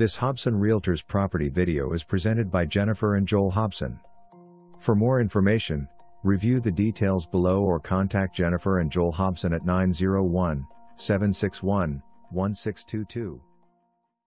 This Hobson Realtors property video is presented by Jennifer and Joel Hobson. For more information, review the details below or contact Jennifer and Joel Hobson at 901 761 1622.